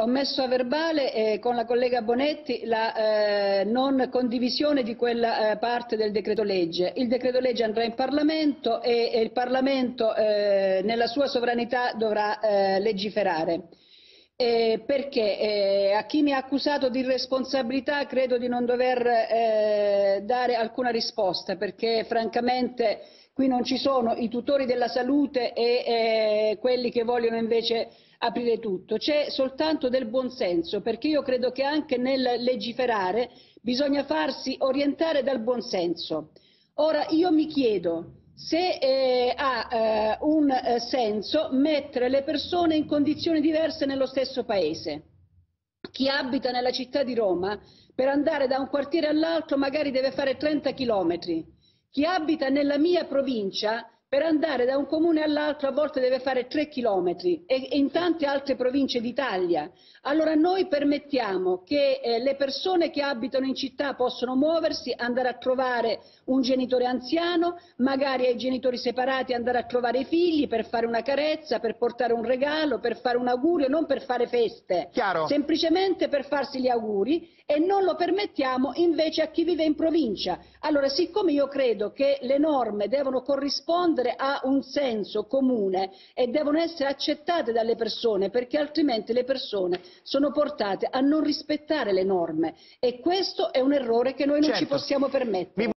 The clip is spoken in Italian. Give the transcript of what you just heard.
Ho messo a verbale eh, con la collega Bonetti la eh, non condivisione di quella eh, parte del decreto legge. Il decreto legge andrà in Parlamento e, e il Parlamento eh, nella sua sovranità dovrà eh, perché eh, a chi mi ha accusato di irresponsabilità credo di non dover dare alcuna risposta perché francamente qui non ci sono i tutori della salute e quelli che vogliono invece aprire tutto, c'è soltanto del buonsenso, perché io credo che anche nel legiferare bisogna farsi orientare dal buonsenso. Ora io mi chiedo se eh, ha eh, un eh, senso mettere le persone in condizioni diverse nello stesso paese. Chi abita nella città di Roma per andare da un quartiere all'altro magari deve fare 30 chilometri. Chi abita nella mia provincia per andare da un comune all'altro a volte deve fare tre chilometri e, in tante altre province d'Italia. Allora noi permettiamo che eh, le persone che abitano in città possano muoversi, andare a trovare un genitore anziano, magari ai genitori separati andare a trovare i figli per fare una carezza, per portare un regalo, per fare un augurio, non per fare feste, Chiaro. semplicemente per farsi gli auguri e non lo permettiamo invece a chi vive in provincia. Allora, siccome io credo che le norme devono corrispondere a un senso comune e devono essere accettate dalle persone, perché altrimenti le persone sono portate a non rispettare le norme e questo è un errore che noi non certo. ci possiamo permettere.